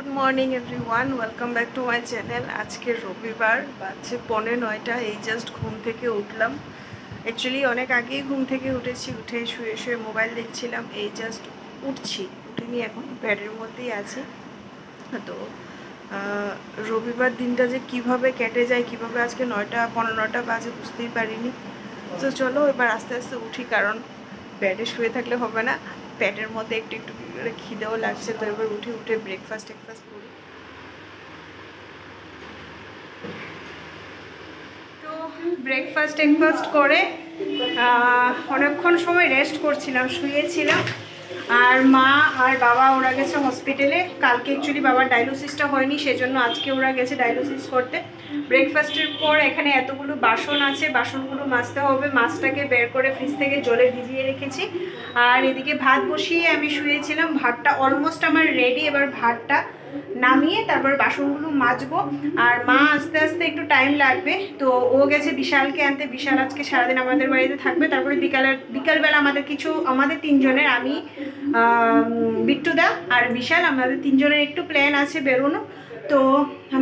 Good morning everyone welcome back to my channel আজকে রবিবার, বাজছে পনে নয়টা। এই জাস্ট ঘুম থেকে উঠলাম। অ্যাকচুয়ালি অনেক আগেই ঘুম থেকে উঠেছি। উঠে শুয়ে শুয়ে মোবাইল দেখছিলাম। এই জাস্ট উঠছি। উঠিনি, এখন ব্যাডের মধ্যেই আছি। তো রবিবার দিনটা যে কীভাবে কেটে যায়, কীভাবে আজকে নয়টা পনেরো নয়টা বাজে বুঝতেই পারিনি। তো চলো এবার আস্তে আস্তে উঠি, কারণ ব্যাডে শুয়ে থাকলে হবে না। পেটের মধ্যে একটু একটু করে খিদেও লাগছে, তো এবার উঠে উঠে ব্রেকফাস্ট টেকফাস্ট করি। তো ব্রেকফাস্ট টেকফাস্ট করে অনেকক্ষণ সময় রেস্ট করছিলাম, শুয়েছিলাম। আর মা আর বাবা ওরা গেছে হসপিটালে কালকে অ্যাকচুয়ালি বাবার ডায়ালিসিসটা হয়নি, সেজন্য আজকে ওরা গেছে ডায়ালিসিস করতে। ব্রেকফাস্টের পর এখানে এতগুলো বাসন আছে, বাসনগুলো মাজতে হবে। মাছটাকে বের করে ফ্রিজ থেকে জলে ভিজিয়ে রেখেছি। আর এদিকে ভাত বসিয়ে আমি শুয়েছিলাম। ভাতটা অলমোস্ট আমার রেডি এবার ভাতটা নামিয়ে তারপর বাসনগুলো মাজবো। আর মা আস্তে আস্তে একটু টাইম লাগবে, তো ও গেছে বিশালকে আনতে। বিশাল আজকে সারাদিন আমাদের বাড়িতে থাকবে। তারপরে বিকালের, বিকালবেলা আমাদের কিছু, আমাদের তিনজনের, আমি বিট্টুদা আর বিশাল, আমাদের তিনজনের একটু প্ল্যান আছে বেরোনো। তো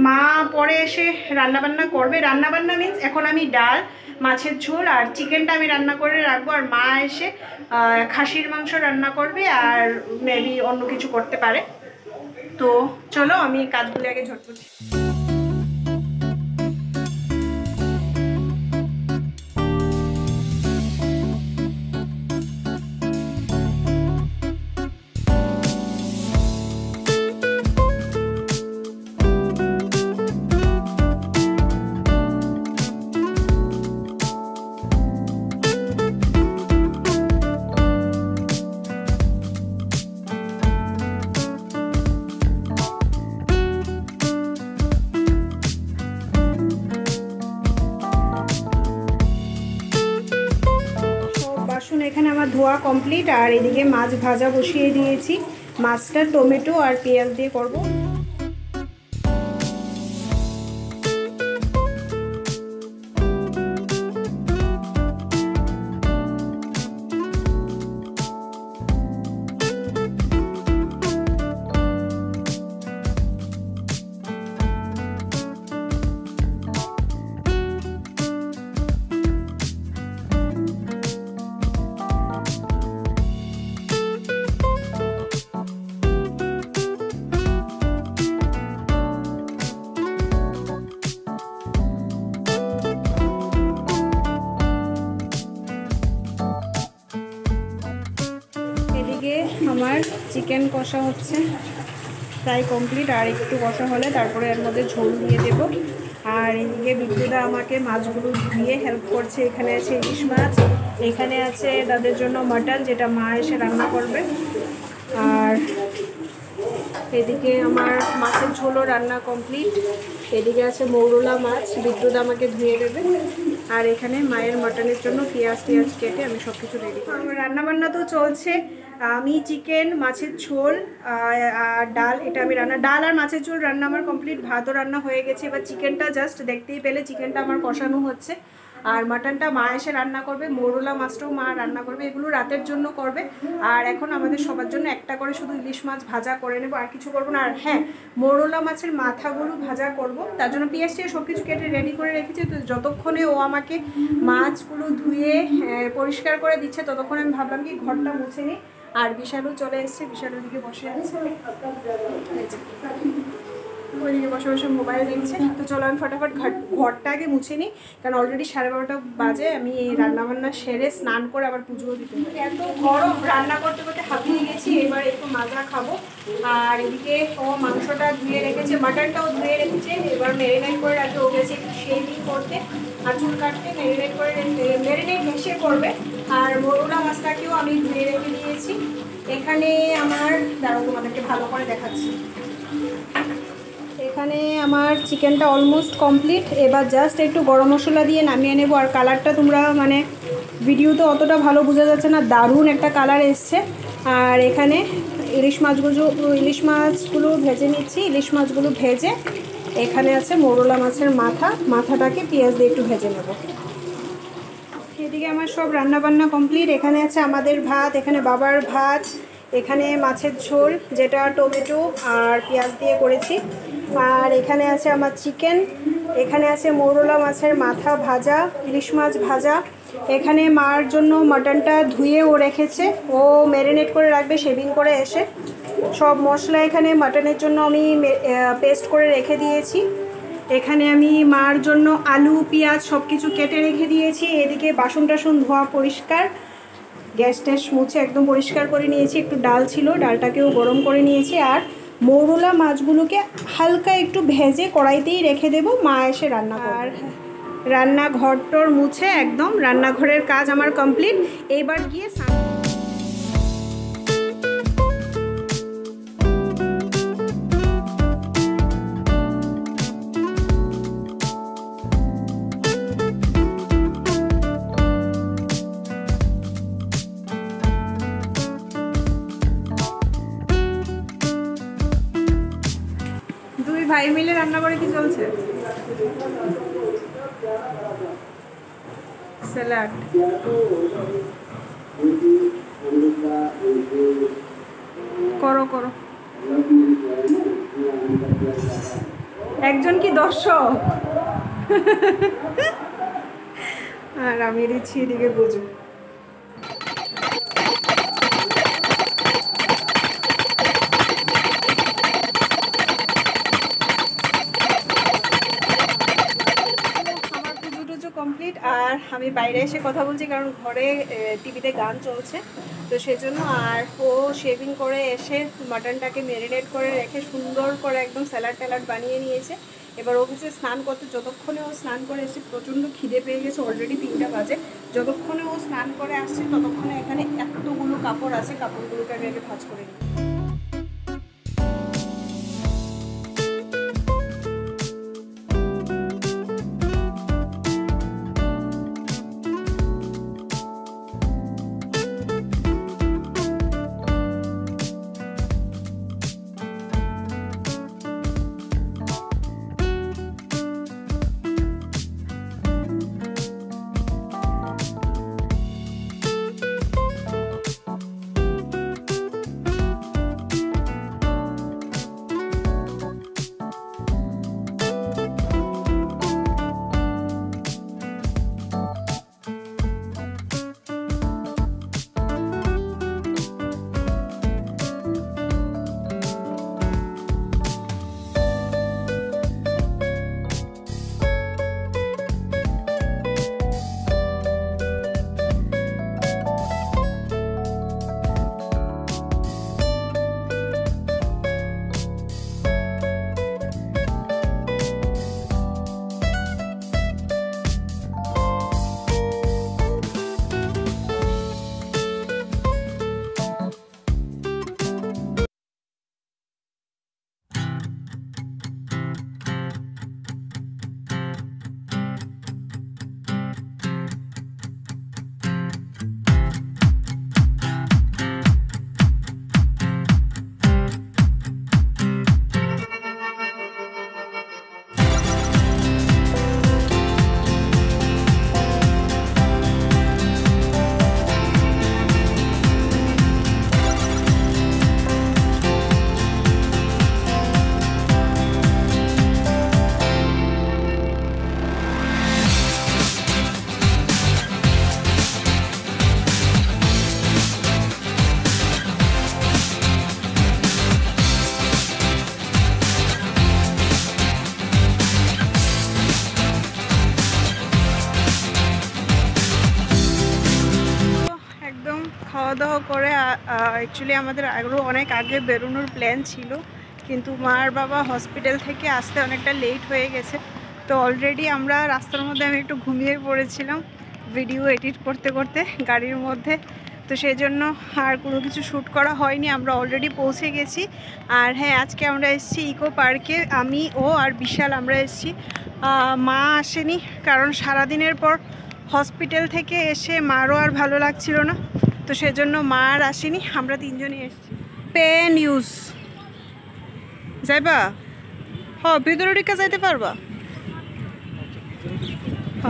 মা পরে এসে রান্নাবান্না করবে। রান্নাবান্না মিন্স এখন আমি ডাল মাছের ঝোল আর চিকেনটা আমি রান্না করে রাখব আর মা এসে খাসির মাংস রান্না করবে আর মেবি অন্য কিছু করতে পারে। তো চলো আমি কাজগুলি আগে ঝটপট কমপ্লিট আর এদিকে মাছ ভাজা বসিয়ে দিয়েছি। মাছটা টমেটো আর পেঁয়াজ দিয়ে করব। কষা হচ্ছে। প্রায় কমপ্লিট আর একটু কষা হলে তারপরে এর মধ্যে ঝোল দিয়ে দেবো। আর এদিকে বিদ্যুদা আমাকে মাছগুলো ধুয়ে হেল্প করছে। এখানে আছে ইলিশ মাছ, এখানে আছে তাদের জন্য মাটন যেটা মা এসে রান্না করবে। আর এদিকে আমার মাছের ঝোলও রান্না কমপ্লিট এদিকে আছে মৌরলা মাছ বিদ্যুৎ আমাকে ধুয়ে দেবে। আর এখানে মায়ের মাটনের জন্য পেঁয়াজ টিয়াজ কেটে আমি সব কিছু রেডি করি রান্নাবান্না তো চলছে। আমি চিকেন মাছের ঝোল আর ডাল, এটা আমি রান্না ডাল আর মাছের ঝোল রান্না আমার কমপ্লিট ভাতও রান্না হয়ে গেছে। এবার চিকেনটা জাস্ট দেখতেই পেলে চিকেনটা আমার কষানো হচ্ছে। আর মাটনটা মা এসে রান্না করবে মোরলা মাছটাও মা রান্না করবে এগুলো রাতের জন্য করবে। আর এখন আমাদের সবার জন্য একটা করে শুধু ইলিশ মাছ ভাজা করে নেব আর কিছু করব না। আর হ্যাঁ মোরলা মাছের মাথাগুলো ভাজা করব। তার জন্য পেঁয়াজ সব কিছু কেটে রেডি করে রেখেছি। তো যতক্ষণে ও আমাকে মাছগুলো ধুয়ে আহ, পরিষ্কার করে দিচ্ছে ততক্ষণ আমি ভাবলাম কি ঘরটা মুছে নিই। আর বিশালও চলে এসছে বিশালের দিকে বসে আছে। ওইদিকে বসে বসে মোবাইল দেখছে। তো চলো আমি ফটাফট ঘর- ঘরটা আগে মুছে নিই, কারণ অলরেডি সাড়ে বারোটা বাজে, আমি এই রান্নাবান্না সেরে স্নান করে আবার পুজোও দিতে। এত গরম, রান্না করতে করতে হাঁপিয়ে গেছি, এবার একটু মাজা খাব। আর এদিকে ও মাংসটা ধুয়ে রেখেছে, মাটনটাও ধুয়ে রেখেছে, এবার ম্যারিনেট করে রাখে ও গেছে একটু শেভিং করতে। আর চুল কাটতে ম্যারিনেট করে ম্যারিনেট হেসে করবে। আর মরুলা মাছটাকেও আমি ধুয়ে রেখে দিয়েছি। এখানে আমার দাঁড়াও তোমাদেরকে ভালো করে দেখাচ্ছি। এখানে আমার চিকেনটা অলমোস্ট কমপ্লিট এবার জাস্ট একটু গরম মশলা দিয়ে নামিয়ে নেব। আর কালারটা তোমরা মানে ভিডিওতে অতটা ভালো বোঝা যাচ্ছে না, দারুণ একটা কালার এসছে। আর এখানে ইলিশ মাছগুলো ইলিশ মাছগুলো ভেজে নিচ্ছি। ইলিশ মাছগুলো ভেজে এখানে আছে মোরলা মাছের মাথা। মাথাটাকে পেঁয়াজ দিয়ে একটু ভেজে নেব। এদিকে আমার সব রান্না বান্না কমপ্লিট এখানে আছে আমাদের ভাত, এখানে বাবার ভাত, এখানে মাছের ঝোল, যেটা টমেটো আর পেঁয়াজ দিয়ে করেছি। আর এখানে আছে আমার চিকেন, এখানে আছে মৌরলা মাছের মাথা ভাজা, ইলিশ মাছ ভাজা। এখানে মার জন্য মাটনটা ধুয়ে ও রেখেছে। ও ম্যারিনেট করে রাখবে, শেভিং করে এসে। সব মশলা এখানে মাটনের জন্য আমি পেস্ট করে রেখে দিয়েছি। এখানে আমি মার জন্য আলু, পেঁয়াজ সব কিছু কেটে রেখে দিয়েছি। এদিকে বাসন টাসন ধোয়া পরিষ্কার। গ্যাস ট্যাস মুছে একদম পরিষ্কার করে নিয়েছি। একটু ডাল ছিল, ডালটাকেও গরম করে নিয়েছি। আর মৌরলা মাছগুলোকে হালকা একটু ভেজে কড়াইতেই রেখে দেব। মা এসে রান্না আর রান্নাঘরটর মুছে একদম রান্নাঘরের কাজ আমার কমপ্লিট। এবার গিয়ে ভাই রান্না করে কি চলছে? স্যালাড করো করো। একজন কি দর্শক? আর আমি দিচ্ছি এদিকে বুঝো আমার পুজো টুজো কমপ্লিট আর আমি বাইরে এসে কথা বলছি কারণ ঘরে টিভিতে গান চলছে। তো সেজন্য আর ও শেভিং করে এসে মাটনটাকে ম্যারিনেট করে রেখে সুন্দর করে একদম স্যালাড ট্যালাড বানিয়ে নিয়েছে। এবার ও কিছু স্নান করতে, যতক্ষণে ও স্নান করে এসে প্রচণ্ড খিদে পেয়ে গেছে অলরেডি তিনটা বাজে। যতক্ষণে ও স্নান করে আসছে, ততক্ষণে এখানে এতগুলো কাপড় আছে, কাপড়গুলোকে আমি আগে ভাজ করে নিই দাওয়া করে অ্যাকচুয়ালি আমাদের আরও অনেক আগে বেরোনোর প্ল্যান ছিল, কিন্তু মার বাবা হসপিটাল থেকে আসতে অনেকটা লেট হয়ে গেছে। তো অলরেডি আমরা রাস্তার মধ্যে আমি একটু ঘুমিয়ে পড়েছিলাম ভিডিও এডিট করতে করতে গাড়ির মধ্যে। তো সেই জন্য আর কোনো কিছু শ্যুট করা হয়নি, আমরা অলরেডি পৌঁছে গেছি। আর হ্যাঁ আজকে আমরা এসেছি ইকো পার্কে আমি, ও আর বিশাল আমরা এসেছি। মা আসেনি, কারণ সারাদিনের পর হসপিটাল থেকে এসে মারও আর ভালো লাগছিল না। তো সেজন্য মা আর আসেনি, আমরা তিনজনই এসেছি। পেন ইউজ যাইবা? হ ভিতরে ঢুকে যাইতে পারবা। হ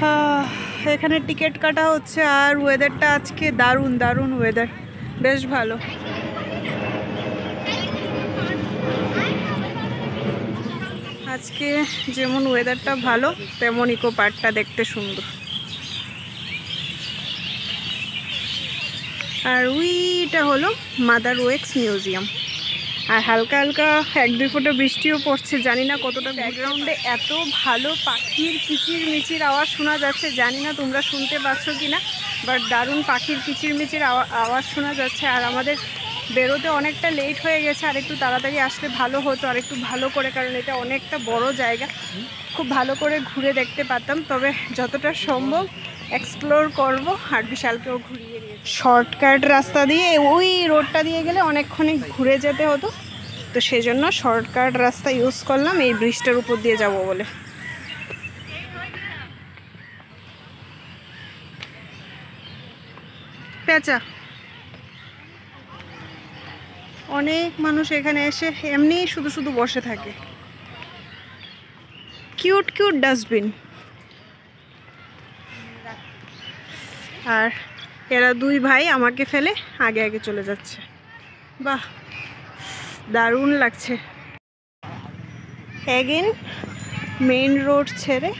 হ্যাঁ এখানে টিকিট কাটা হচ্ছে আর ওয়েদারটা আজকে দারুণ দারুণ ওয়েদার বেশ ভালো। আজকে যেমন ওয়েদারটা ভালো, তেমন ইকো পার্কটা দেখতে সুন্দর। আর উইটা হলো মাদার ওয়েক্স মিউজিয়াম। আর হালকা হালকা এক দুই ফোঁটা বৃষ্টিও পড়ছে, জানি না কতটা ব্যাকগ্রাউন্ডে এত ভালো পাখির কিচির মিচির আওয়াজ শোনা যাচ্ছে, জানি না তোমরা শুনতে পাচ্ছ কি না বাট দারুণ পাখির কিচির মিচির আওয়া- আওয়াজ শোনা যাচ্ছে। আর আমাদের বেরোতে অনেকটা লেট হয়ে গেছে, আর একটু তাড়াতাড়ি আসলে ভালো হতো, আর একটু ভালো করে, কারণ এটা অনেকটা বড় জায়গা। খুব ভালো করে ঘুরে দেখতে পারতাম, তবে যতটা সম্ভব এক্সপ্লোর করব, আর বিশালকেও ঘুরিয়ে শর্টকাট রাস্তা দিয়ে, ওই রোডটা দিয়ে গেলে অনেকক্ষণই ঘুরে যেতে হতো। তো সেজন্য শর্টকাট রাস্তা ইউজ করলাম, এই ব্রিজটার উপর দিয়ে যাব বলে। পেঁচা। অনেক মানুষ এখানে এসে এমনিই শুধু শুধু বসে থাকে। কিউট কিউট ডাস্টবিন আর এরা দুই ভাই আমাকে ফেলে আগে আগে চলে যাচ্ছে। বাহ, দারুণ লাগছে। অ্যাগেন মেইন রোড ছেড়ে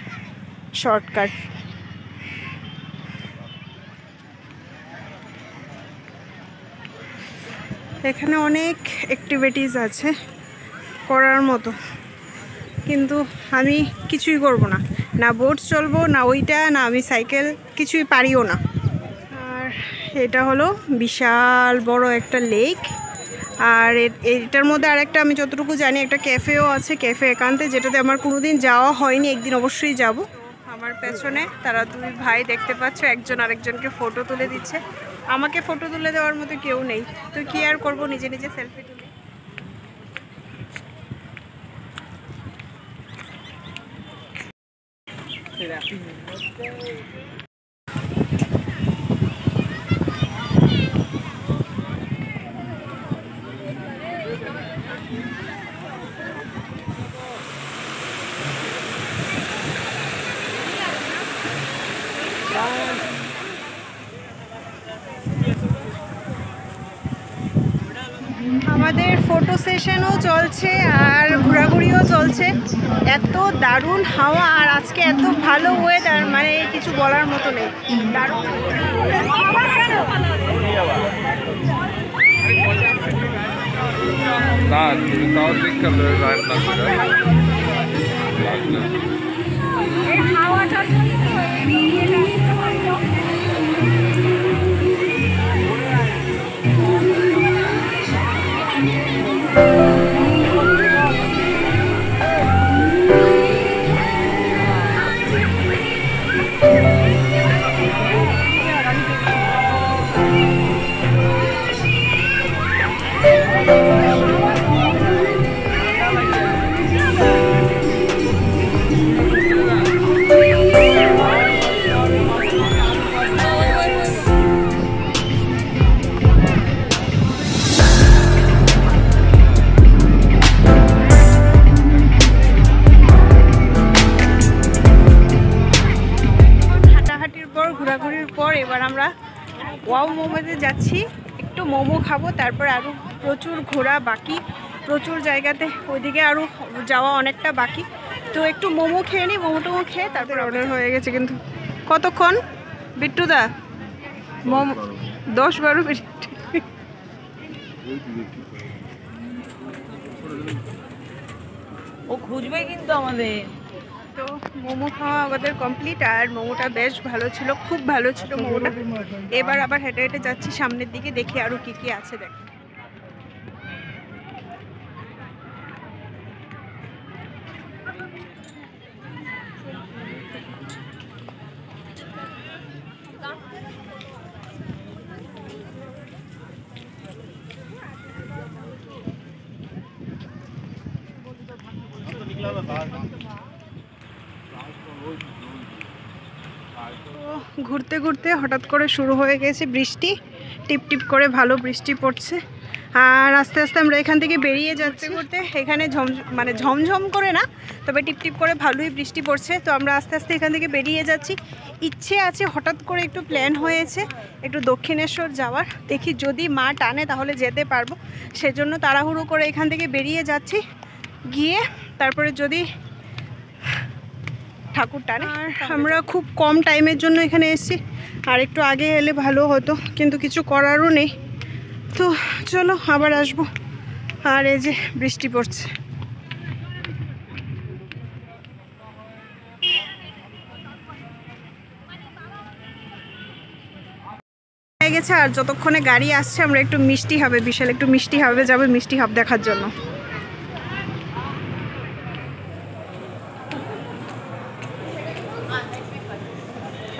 শর্টকাট এখানে অনেক অ্যাক্টিভিটিস আছে করার মতো। কিন্তু আমি কিছুই করব না। না বোট চলবো, না ওইটা, না আমি সাইকেল কিছুই পারিও না। এটা হলো বিশাল বড় একটা লেক। আর এটার মধ্যে আর একটা আমি যতটুকু জানি, একটা ক্যাফেও আছে, ক্যাফে একান্তে, যেটাতে আমার কোনোদিন যাওয়া হয়নি, একদিন অবশ্যই যাব। আমার পেছনে তারা দুই ভাই দেখতে পাচ্ছ, একজন আরেকজনকে ফটো তুলে দিচ্ছে। আমাকে ফটো তুলে দেওয়ার মতো কেউ নেই। তো কি আর করব, নিজে নিজে সেলফি তুলে। আমাদের ফটো সেশনও চলছে আর ঘোরাঘুরিও চলছে। এত দারুণ হাওয়া আর আজকে এত ভালো ওয়েদার মানে কিছু বলার মতো নেই। দারুণ। তুমি তাও দেখতে ঘোরাঘুরির পর এবার আমরা ওয়াও মোমোতে যাচ্ছি। একটু মোমো খাব তারপর আরও প্রচুর ঘোরা বাকি। প্রচুর জায়গাতে ওইদিকে আরও যাওয়া অনেকটা বাকি। তো একটু মোমো খেয়ে নিই মোমো টোমো খেয়ে তারপর অর্ডার হয়ে গেছে কিন্তু। কতক্ষণ? বিট্টুদা মোমো দশ বারো মিনিট। ও খুঁজবে কিন্তু আমাদের। তো মোমো খাওয়া আমাদের কমপ্লিট আর মোমোটা বেশ ভালো ছিল, খুব ভালো ছিল মোমোটা। এবার আবার হেঁটে হেঁটে যাচ্ছি সামনের দিকে, দেখি আরও কি কি আছে দেখ তো ঘুরতে ঘুরতে হঠাৎ করে শুরু হয়ে গেছে বৃষ্টি। টিপ টিপ করে ভালো বৃষ্টি পড়ছে। আর আস্তে আস্তে আমরা এখান থেকে বেরিয়ে যাচ্ছি ঘুরতে। এখানে ঝম মানে ঝমঝম করে না, তবে টিপ টিপ করে ভালোই বৃষ্টি পড়ছে। তো আমরা আস্তে আস্তে এখান থেকে বেরিয়ে যাচ্ছি। ইচ্ছে আছে হঠাৎ করে একটু প্ল্যান হয়েছে একটু দক্ষিণেশ্বর যাওয়ার। দেখি যদি মা টানে তাহলে যেতে পারব। সেজন্য তাড়াহুড়ো করে এখান থেকে বেরিয়ে যাচ্ছি। গিয়ে তারপরে যদি ঠাকুর টানে আর আমরা খুব কম টাইমের জন্য এখানে এসেছি। আর একটু আগে এলে ভালো হতো কিন্তু কিছু করারও নেই। তো চলো আবার আসব। আর এই যে বৃষ্টি পড়ছে। গেছে আর যতক্ষণে গাড়ি আসছে আমরা একটু মিষ্টি হবে বিশাল একটু মিষ্টি হবে যাবে মিষ্টি হাব দেখার জন্য।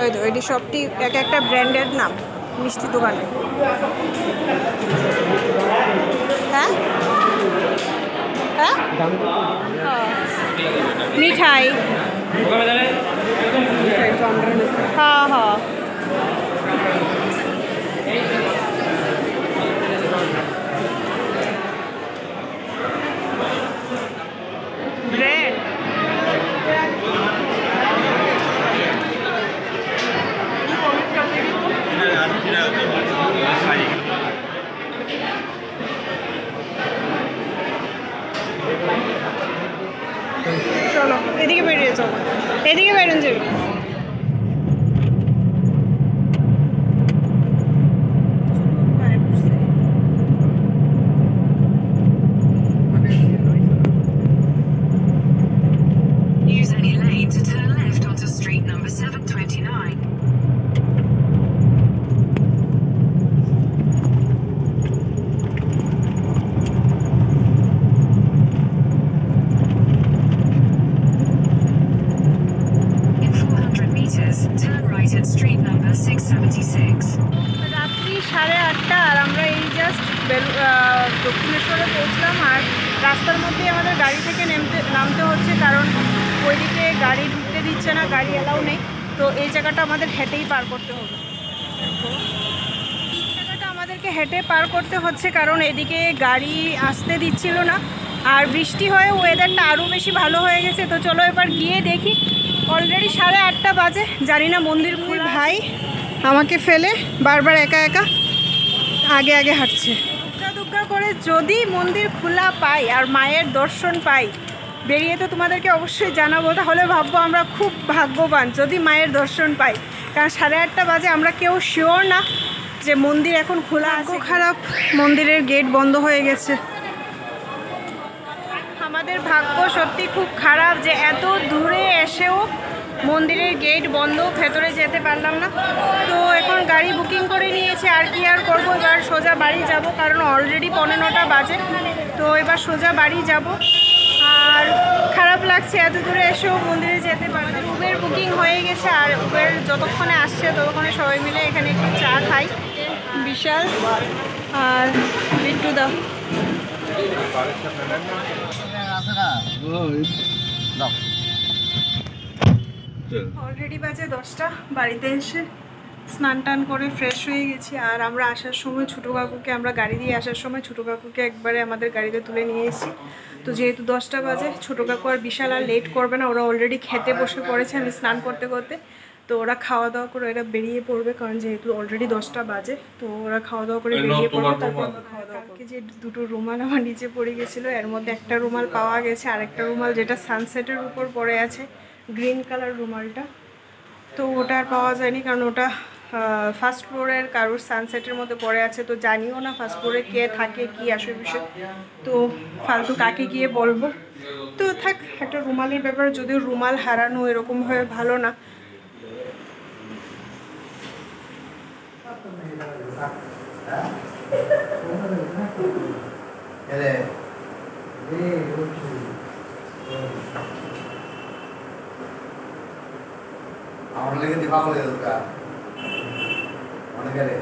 ওই তো, এটি সবটি এক একটা ব্র্যান্ডের নাম, মিষ্টি দোকানে। হ্যাঁ? হ্যাঁ? মিঠাই। হ্যাঁ হ্যাঁ ব্রেড চলো এদিকে বেরিয়ে চলো এদিকে বেরোন যাবে 676. রাত্রি সাড়ে আটটা আর আমরা এই জাস্ট দক্ষিণেশ্বরে পৌঁছলাম আর রাস্তার মধ্যেই আমাদের গাড়ি থেকে নেমতে নামতে হচ্ছে কারণ ওইদিকে গাড়ি ঢুকতে দিচ্ছে না গাড়ি এলাও নেই। তো এই জায়গাটা আমাদের হেঁটেই পার করতে হবে। এই জায়গাটা আমাদেরকে হেঁটে পার করতে হচ্ছে কারণ এদিকে গাড়ি আসতে দিচ্ছিল না। আর বৃষ্টি হয়ে ওয়েদারটা আরও বেশি ভালো হয়ে গেছে। তো চলো এবার গিয়ে দেখি। অলরেডি সাড়ে আটটা বাজে। জানি না মন্দির ভাই আমাকে ফেলে বারবার একা একা আগে আগে হাঁটছে। দুগ্গা করে যদি মন্দির খোলা পাই আর মায়ের দর্শন পাই বেরিয়ে তো তোমাদেরকে অবশ্যই জানাব তাহলে ভাববো আমরা খুব ভাগ্যবান যদি মায়ের দর্শন পাই। কারণ সাড়ে আটটা বাজে আমরা কেউ শিওর না যে মন্দির এখন খোলা আছে খারাপ মন্দিরের গেট বন্ধ হয়ে গেছে। আমাদের ভাগ্য সত্যি খুব খারাপ যে এত দূরে এসেও মন্দিরের গেট বন্ধ, ভেতরে যেতে পারলাম না। তো এখন গাড়ি বুকিং করে নিয়েছে, আর কি আর করব? এবার সোজা বাড়ি যাব, কারণ অলরেডি পনেরোটা বাজে। তো এবার সোজা বাড়ি যাব। আর খারাপ লাগছে, এত দূরে এসেও মন্দিরে যেতে পারলাম উবের বুকিং হয়ে গেছে, আর উবের যতক্ষণে আসছে, ততক্ষণে সবাই মিলে এখানে একটু চা খাই। বিশাল। আর বিট্টু দা অলরেডি বাজে দশটা বাড়িতে এসে স্নান টান করে ফ্রেশ হয়ে গেছি। আর আমরা আসার সময় ছোটো কাকুকে আমরা গাড়ি দিয়ে আসার সময় ছোটো কাকুকে একবারে আমাদের গাড়িতে তুলে নিয়ে এসেছি। তো যেহেতু দশটা বাজে ছোটো কাকু আর বিশাল আর লেট করবে না ওরা অলরেডি খেতে বসে পড়েছে আমি স্নান করতে করতে। তো ওরা খাওয়া দাওয়া করে এরা বেরিয়ে পড়বে কারণ যেহেতু অলরেডি দশটা বাজে তো ওরা খাওয়া দাওয়া করে বেরিয়ে পড়বে। তারপর খাওয়া দাওয়া করব। যে দুটো রুমাল আমার নিচে পড়ে গেছিল এর মধ্যে একটা রুমাল পাওয়া গেছে আর একটা রুমাল যেটা সানসেটের উপর পড়ে আছে। গ্রিন কালার রুমালটা। তো ওটা আর পাওয়া যায়নি কারণ ওটা ফার্স্ট ফ্লোরের কারোর সানসেটের মধ্যে পড়ে আছে, তো জানিও না ফার্স্ট ফ্লোরে কে থাকে, কি আসে বিষয়। তো ফালতু কাকে গিয়ে বলব? তো থাক, একটা রুমালের ব্যাপারে যদিও রুমাল হারানো এরকমভাবে ভালো না। আমার লেগে দিবা বলে দরকার অনেকে রে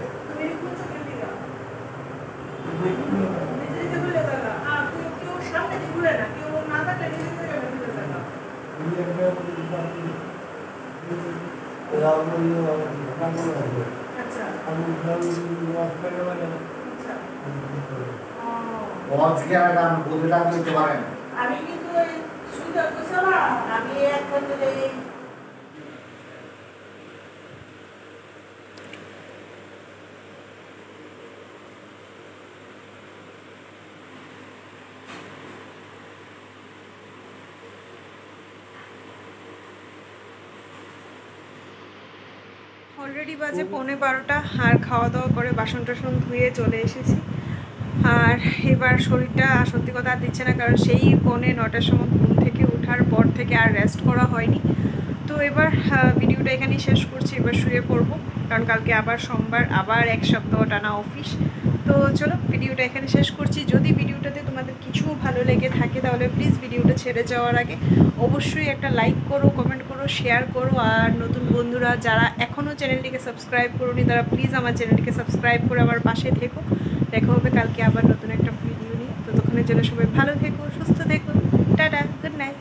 ওর থেকে একটা গান বলতে ডাক দিতে পারেন আমি কিন্তু সুন্দর আমি এখন এই অলরেডি বাজে পৌনে বারোটা, আর খাওয়া দাওয়া করে বাসন টাসন ধুয়ে চলে এসেছি। আর এবার শরীরটা সত্যি কথা আর দিচ্ছে না, কারণ সেই পৌনে নটার সময় ঘুম থেকে ওঠার পর থেকে আর রেস্ট করা হয়নি। তো এবার ভিডিওটা এখানেই শেষ করছি, এবার শুয়ে পড়ব, কারণ কালকে আবার সোমবার, আবার এক সপ্তাহ টানা অফিস তো চলো ভিডিওটা এখানে শেষ করছি। যদি ভিডিওটাতে তোমাদের কিছু ভালো লেগে থাকে, তাহলে প্লিজ ভিডিওটা ছেড়ে যাওয়ার আগে অবশ্যই একটা লাইক করো কমেন্ট করো শেয়ার করো। আর নতুন বন্ধুরা, যারা এখনও চ্যানেলটিকে সাবস্ক্রাইব করোনি, তারা প্লিজ আমার চ্যানেলটিকে সাবস্ক্রাইব করে আমার পাশে থেকো। দেখা হবে কালকে আবার নতুন একটা ভিডিও নিয়ে। ততক্ষণের জন্য সবাই ভালো থেকো, সুস্থ থেকো। Tata good night